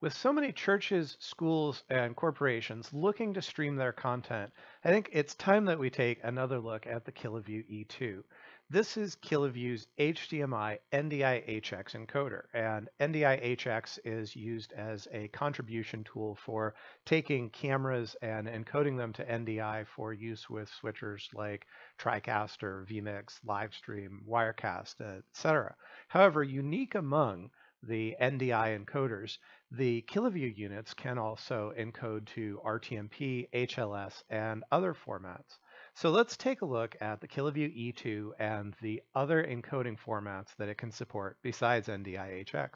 With so many churches, schools, and corporations looking to stream their content, I think it's time that we take another look at the KiloView E2. This is KiloView's HDMI NDI-HX encoder, and NDI-HX is used as a contribution tool for taking cameras and encoding them to NDI for use with switchers like TriCaster, vMix, Livestream, Wirecast, etc. However, unique among the NDI encoders, the KiloView units can also encode to RTMP, HLS, and other formats. So let's take a look at the KiloView E2 and the other encoding formats that it can support besides NDI-HX.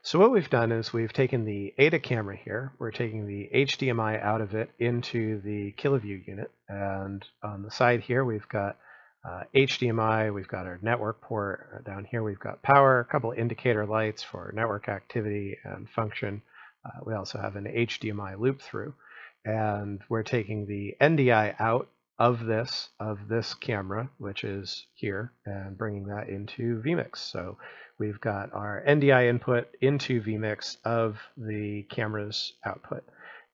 So what we've done is we've taken the ADA camera here, we're taking the HDMI out of it into the KiloView unit, and on the side here we've got uh, HDMI, we've got our network port. Down here we've got power, a couple indicator lights for network activity and function. Uh, we also have an HDMI loop through. And we're taking the NDI out of this, of this camera, which is here, and bringing that into vMix. So we've got our NDI input into vMix of the camera's output.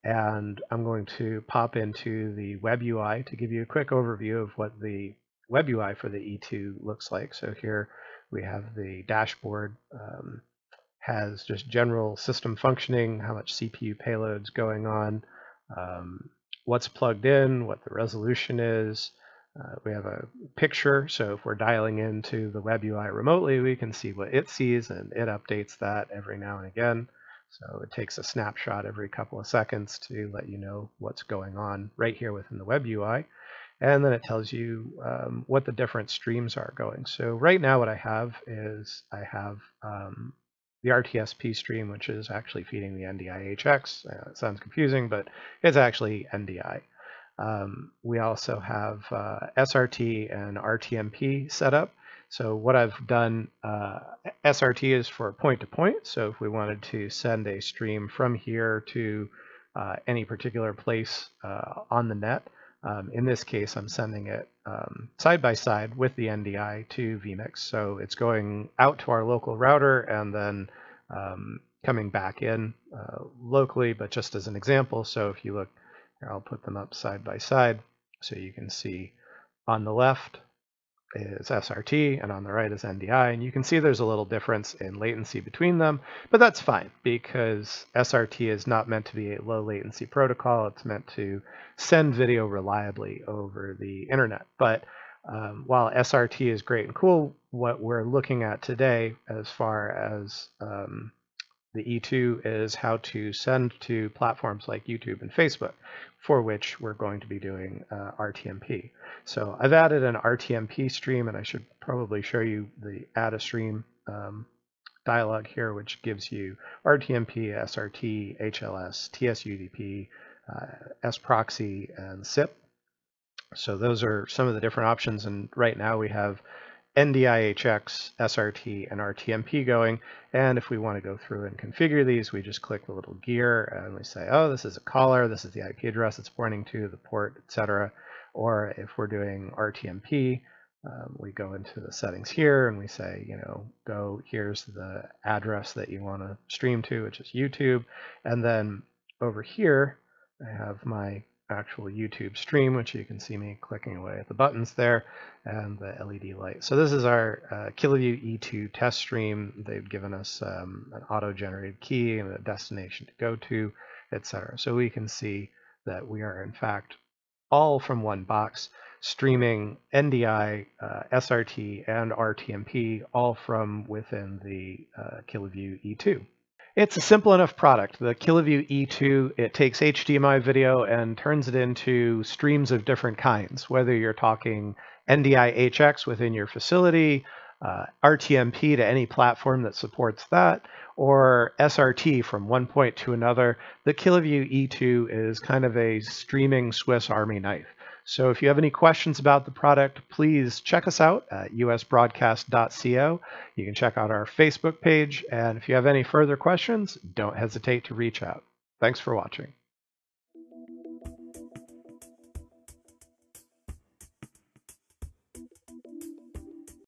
And I'm going to pop into the web UI to give you a quick overview of what the web UI for the E2 looks like. So here we have the dashboard, um, has just general system functioning, how much CPU payload's going on, um, what's plugged in, what the resolution is. Uh, we have a picture, so if we're dialing into the web UI remotely, we can see what it sees, and it updates that every now and again. So it takes a snapshot every couple of seconds to let you know what's going on right here within the web UI and then it tells you um, what the different streams are going. So right now what I have is I have um, the RTSP stream, which is actually feeding the NDI-HX. Uh, it sounds confusing, but it's actually NDI. Um, we also have uh, SRT and RTMP set up. So what I've done, uh, SRT is for point-to-point. So if we wanted to send a stream from here to uh, any particular place uh, on the net, um, in this case, I'm sending it um, side by side with the NDI to vMix. So it's going out to our local router and then um, coming back in uh, locally, but just as an example. So if you look, here, I'll put them up side by side so you can see on the left is SRT and on the right is NDI. And you can see there's a little difference in latency between them, but that's fine because SRT is not meant to be a low latency protocol. It's meant to send video reliably over the internet. But um, while SRT is great and cool, what we're looking at today as far as um, the E2 is how to send to platforms like YouTube and Facebook, for which we're going to be doing uh, RTMP. So I've added an RTMP stream, and I should probably show you the add a stream um, dialog here, which gives you RTMP, SRT, HLS, TSUDP, uh, sproxy, and SIP. So those are some of the different options, and right now we have NDI-HX, SRT, and RTMP going. And if we want to go through and configure these, we just click the little gear and we say, oh, this is a caller, this is the IP address it's pointing to, the port, etc. Or if we're doing RTMP, um, we go into the settings here and we say, you know, go, here's the address that you want to stream to, which is YouTube. And then over here, I have my actual YouTube stream, which you can see me clicking away at the buttons there, and the LED light. So this is our uh, KiloView E2 test stream. They've given us um, an auto-generated key and a destination to go to, etc. So we can see that we are in fact all from one box streaming NDI, uh, SRT, and RTMP all from within the uh, KiloView E2. It's a simple enough product. The KiloView E2, it takes HDMI video and turns it into streams of different kinds, whether you're talking NDI HX within your facility, uh, RTMP to any platform that supports that, or SRT from one point to another. The KiloView E2 is kind of a streaming Swiss Army knife. So if you have any questions about the product, please check us out at usbroadcast.co. You can check out our Facebook page. And if you have any further questions, don't hesitate to reach out. Thanks for watching.